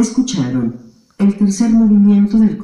Escucharon el tercer movimiento del